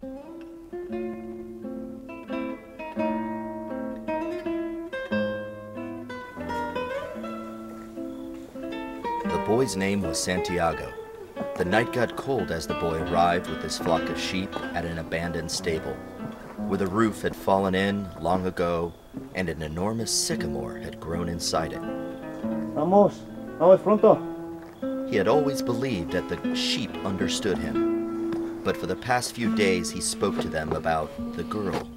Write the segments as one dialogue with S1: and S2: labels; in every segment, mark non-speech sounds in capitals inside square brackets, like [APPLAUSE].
S1: The boy's name was Santiago. The night got cold as the boy arrived with his flock of sheep at an abandoned stable, where the roof had fallen in long ago and an enormous sycamore had grown inside it.
S2: Vamos, vamos pronto.
S1: He had always believed that the sheep understood him, but for the past few days he spoke to them about the girl,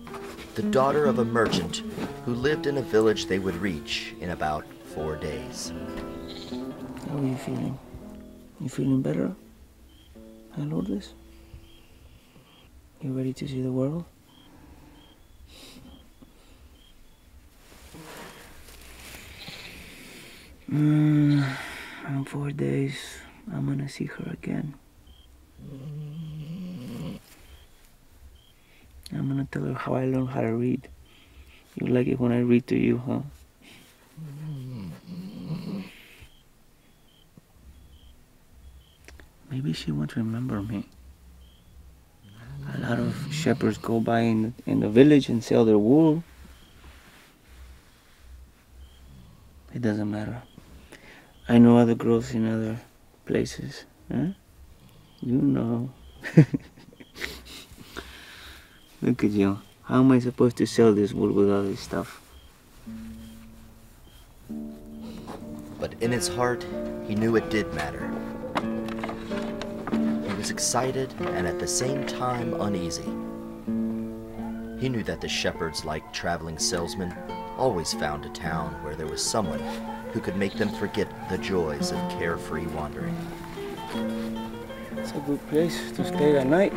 S1: the daughter of a merchant who lived in a village they would reach in about four days.
S3: How are you feeling? You feeling better? I know this. You ready to see the world? Mm, in four days, I'm gonna see her again. I'm gonna tell her how I learned how to read. You like it when I read to you, huh? Maybe she won't remember me. A lot of shepherds go by in, in the village and sell their wool. It doesn't matter. I know other girls in other places. Huh? You know. [LAUGHS] Look at you. How am I supposed to sell this wool with all this stuff?
S1: But in his heart, he knew it did matter. He was excited and at the same time uneasy. He knew that the shepherds, like traveling salesmen, always found a town where there was someone who could make them forget the joys of carefree wandering.
S3: It's a good place to stay at night.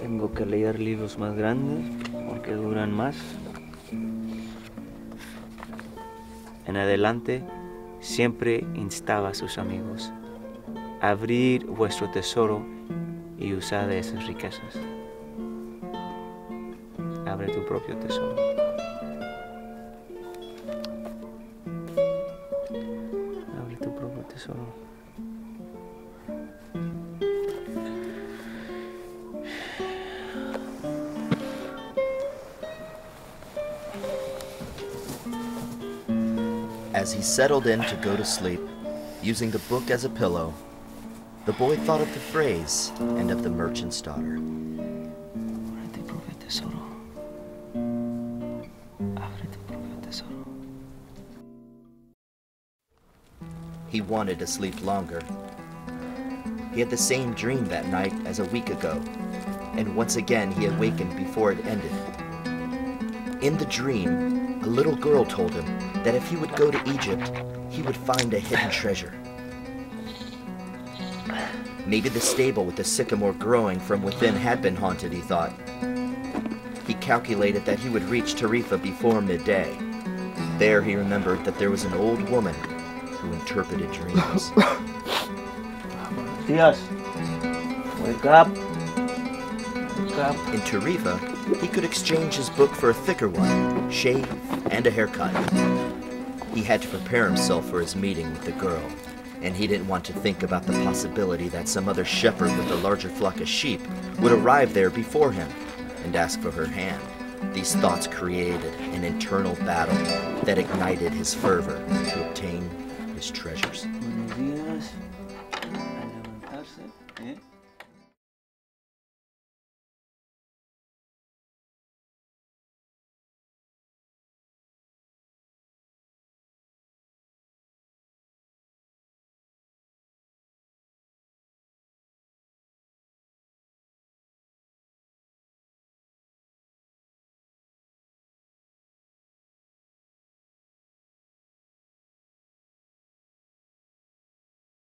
S3: Tengo que leer libros más grandes porque duran más. En adelante, siempre instaba a sus amigos. Abrir vuestro tesoro y usad esas riquezas. Abre tu propio tesoro. Abre tu propio tesoro.
S1: As he settled in to go to sleep, using the book as a pillow, the boy thought of the phrase and of the merchant's daughter.
S3: Abre tu propio tesoro. Abre tu propio tesoro.
S1: He wanted to sleep longer. He had the same dream that night as a week ago, and once again he awakened before it ended. In the dream, a little girl told him that if he would go to Egypt, he would find a hidden treasure. Maybe the stable with the sycamore growing from within had been haunted, he thought. He calculated that he would reach Tarifa before midday. There he remembered that there was an old woman who interpreted dreams. [LAUGHS]
S3: Diaz, wake up.
S1: In Tarifa, he could exchange his book for a thicker one, shave, and a haircut. He had to prepare himself for his meeting with the girl, and he didn't want to think about the possibility that some other shepherd with a larger flock of sheep would arrive there before him and ask for her hand. These thoughts created an internal battle that ignited his fervor to obtain his treasures.